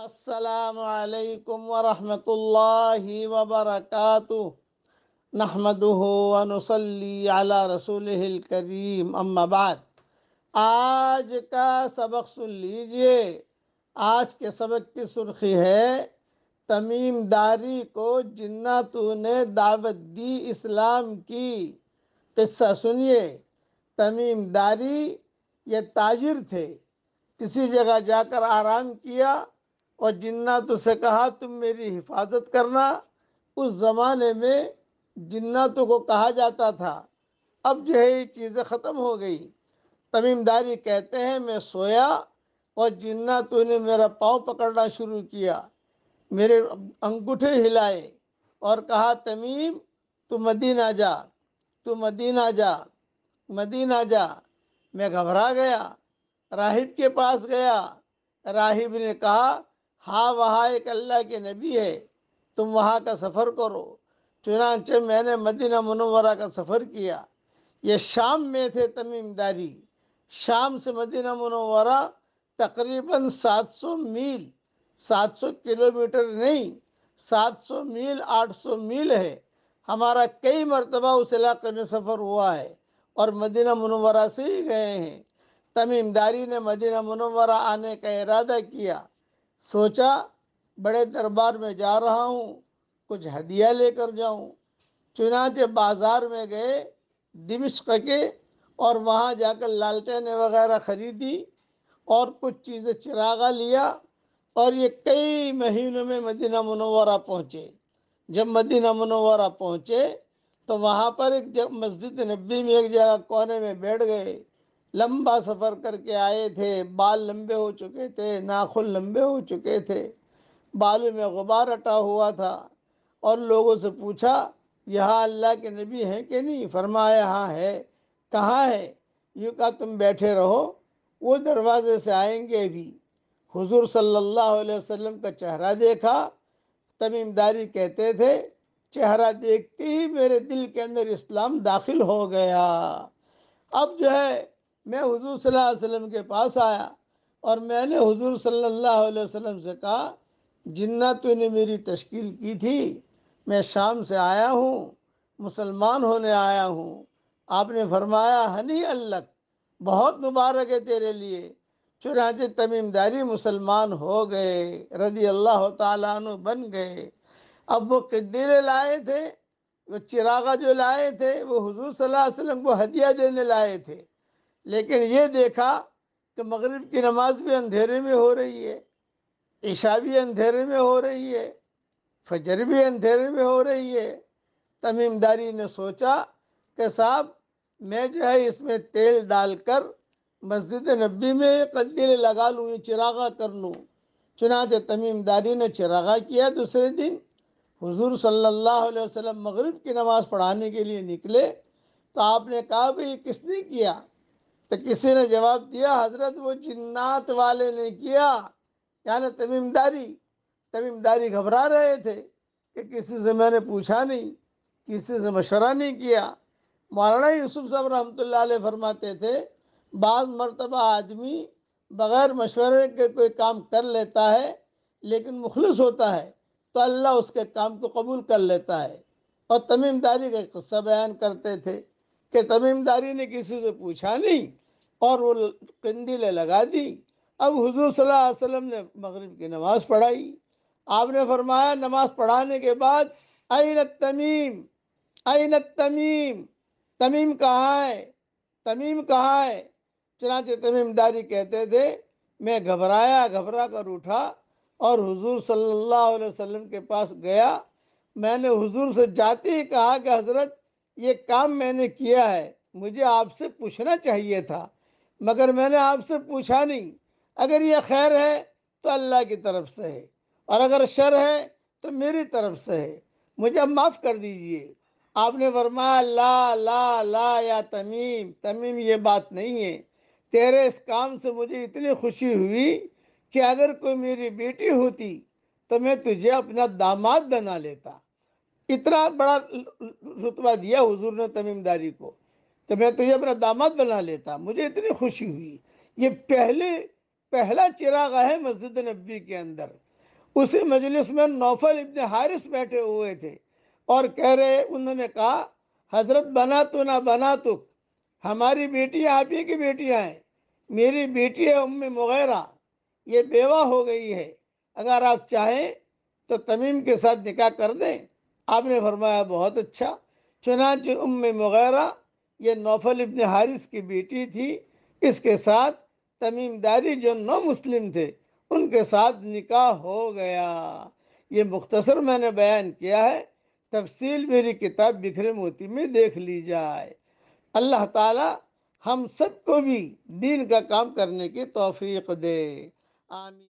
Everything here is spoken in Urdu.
السلام علیکم ورحمۃ اللہ وبرکاتہ۔ نحمده ونصلي على رسوله الكریم اما بعد۔ آج کا سبق سن لیجیے۔ آج کے سبق کی سرخی ہے، تمیم داری کو جناتوں نے دعوت دی اسلام کی۔ قصہ سنیے۔ تمیم داری یہ تاجر تھے۔ کسی جگہ جا کر آرام کیا اور جنات سے کہا، تم میری حفاظت کرنا۔ اس زمانے میں جناتوں کو کہا جاتا تھا، اب جو ہے یہ چیزیں ختم ہو گئی۔ تمیم داری کہتے ہیں، میں سویا اور جناتوں نے میرا پاؤں پکڑنا شروع کیا۔ میرے انگوٹھے ہلائے اور کہا، تمیم، تو مدینہ جا، تو مدینہ جا مدینہ جا۔ میں گھبرا گیا، راہب کے پاس گیا۔ راہب نے کہا ہاں وہاں ایک اللہ کے نبی ہے، تم وہاں کا سفر کرو۔ چنانچہ میں نے مدینہ منورہ کا سفر کیا۔ یہ شام میں تھے تمیم داری۔ شام سے مدینہ منورہ تقریباً سات سو میل، سات سو کلومیٹر نہیں، سات سو میل، آٹھ سو میل ہے۔ ہمارا کئی مرتبہ اس علاقے میں سفر ہوا ہے اور مدینہ منورہ سے ہی گئے ہیں۔ تمیم داری نے مدینہ منورہ آنے کا ارادہ کیا۔ سوچا بڑے دربار میں جا رہا ہوں، کچھ ہدیہ لے کر جاؤں۔ چنانچہ بازار میں گئے، دمشق کے، اور وہاں جا کر لالٹینیں وغیرہ خریدی اور کچھ چیزیں چراغا لیا اور یہ کئی مہینوں میں مدینہ منورہ پہنچے۔ جب مدینہ منورہ پہنچے تو وہاں پر ایک مسجد نبی میں ایک جگہ کونے میں بیٹھ گئے۔ لمبا سفر کر کے آئے تھے، بال لمبے ہو چکے تھے، ناخن لمبے ہو چکے تھے۔ بال میں غبار اٹا ہوا تھا اور لوگوں سے پوچھا، یہاں اللہ کے نبی ہیں کہ نہیں؟ فرمایا ہاں ہے۔ کہاں ہے؟ یوں کہا، تم بیٹھے رہو، وہ دروازے سے آئیں گے بھی۔ حضور صلی اللہ علیہ وسلم کا چہرہ دیکھا تمیم داری کہتے تھے، چہرہ دیکھتے ہی میرے دل کے اندر اسلام داخل ہو گیا۔ اب جو ہے میں حضور صلی اللہ علیہ وسلم کے پاس آیا اور میں نے حضور صلی اللہ علیہ وسلم سے کہا جناتوں نے میری تشکیل کی تھی، میں شام سے آیا ہوں، مسلمان ہونے آیا ہوں۔ آپ نے فرمایا، ہنی اللہ، بہت مبارک ہے تیرے لیے۔ چنانچہ تمیم داری مسلمان ہو گئے، رضی اللہ تعالیٰ عنہ بن گئے۔ اب وہ قدیلے لائے تھے، وہ چراغا جو لائے تھے، وہ حضور صلی اللہ علیہ وسلم کو ہدیہ دینے لائے تھے۔ لیکن یہ دیکھا کہ مغرب کی نماز بھی اندھیرے میں ہو رہی ہے، عشاء بھی اندھیرے میں ہو رہی ہے، فجر بھی اندھیرے میں ہو رہی ہے۔ تمیم داری نے سوچا کہ صاحب، میں جو ہے اس میں تیل ڈال کر مسجد نبی میں قدیل لگا لوں، یہ چراغا کر لوں۔ چنانچہ تمیم داری نے چراغا کیا دوسرے دن۔ حضور صلی اللہ علیہ وسلم مغرب کی نماز پڑھانے کے لیے نکلے تو آپ نے کہا بھائی، کس نے کیا؟ تو کسی نے جواب دیا، حضرت وہ جنات والے نے کیا؟ یعنی تمیم داری تمیم داری گھبرا رہے تھے کہ کسی سے میں نے پوچھا نہیں، کسی سے مشورہ نہیں کیا۔ مولانا یوسف صاحب رحمۃ اللہ علیہ فرماتے تھے، بعض مرتبہ آدمی بغیر مشورے کے کوئی کام کر لیتا ہے لیکن مخلص ہوتا ہے تو اللہ اس کے کام کو قبول کر لیتا ہے۔ اور تمیم داری کا قصہ بیان کرتے تھے۔ کہ تمیم داری نے کسی سے پوچھا نہیں اور وہ قندیلیں لگا دی۔ اب حضور صلی اللہ علیہ وسلم نے مغرب کی نماز پڑھائی۔ آپ نے فرمایا نماز پڑھانے کے بعد این تمیم این تمیم تمیم کہاں ہے؟ تمیم کہاں ہے؟ چنانچہ تمیم داری کہتے تھے، میں گھبرایا، گھبرا کر اٹھا اور حضور صلی اللہ علیہ وسلم کے پاس گیا۔ میں نے حضور سے جاتے ہی کہا کہ حضرت یہ کام میں نے کیا ہے، مجھے آپ سے پوچھنا چاہیے تھا، مگر میں نے آپ سے پوچھا نہیں۔ اگر یہ خیر ہے تو اللہ کی طرف سے ہے، اور اگر شر ہے تو میری طرف سے ہے۔ مجھے اب معاف کر دیجیے۔ آپ نے فرمایا، لا لا لا یا تمیم تمیم یہ بات نہیں ہے۔ تیرے اس کام سے مجھے اتنی خوشی ہوئی کہ اگر کوئی میری بیٹی ہوتی تو میں تجھے اپنا داماد بنا لیتا۔ اتنا بڑا رتبہ دیا حضور نے تمیم داری کو تو میں تجھے اپنا داماد بنا لیتا، مجھے اتنی خوشی ہوئی۔ یہ پہلے، پہلا چراغ ہے مسجد نبی کے اندر۔ اسی مجلس میں نوفل ابن حارث بیٹھے ہوئے تھے اور کہہ رہے، انہوں نے کہا، حضرت بنا تو نہ بنا تو ہماری بیٹیاں آپ ہی کی بیٹیاں ہیں، میری بیٹی ہے ام مغیرہ، یہ بیوہ ہو گئی ہے۔ اگر آپ چاہیں تو تمیم کے ساتھ نکاح کر دیں۔ آپ نے فرمایا بہت اچھا۔ چنانچہ ام مغیرہ، یہ نوفل ابن حارث کی بیٹی تھی، اس کے ساتھ تمیم داری جو نو مسلم تھے، ان کے ساتھ نکاح ہو گیا۔ یہ مختصر میں نے بیان کیا ہے۔ تفصیل میری کتاب بکھرے موتی میں دیکھ لی جائے۔ اللہ تعالی ہم سب کو بھی دین کا کام کرنے کی توفیق دے۔ آمین۔